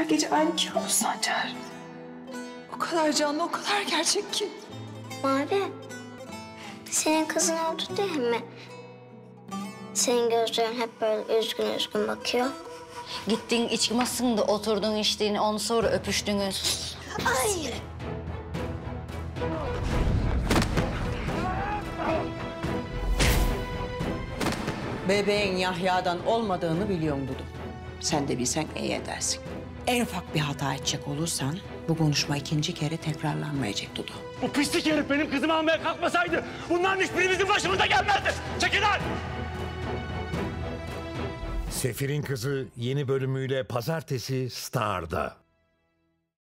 Her gece aynı kabus Sancar. O kadar canlı, o kadar gerçek ki. Mavi, senin kızın oldu değil mi? Senin gözlerin hep böyle üzgün üzgün bakıyor. Gittin içki da oturdun içtiğin onu sonra öpüştünüz. Ay. Bebeğin Yahya'dan olmadığını biliyorum Dudu. Sen de bilsen iyi edersin. En ufak bir hata edecek olursan bu konuşma ikinci kere tekrarlanmayacak Dudu. Bu pislik herif benim kızımı almaya kalkmasaydı bunların hiçbiri bizim başımıza gelmezdi. Çekil lan! Sefir'in Kızı yeni bölümüyle pazartesi Star'da.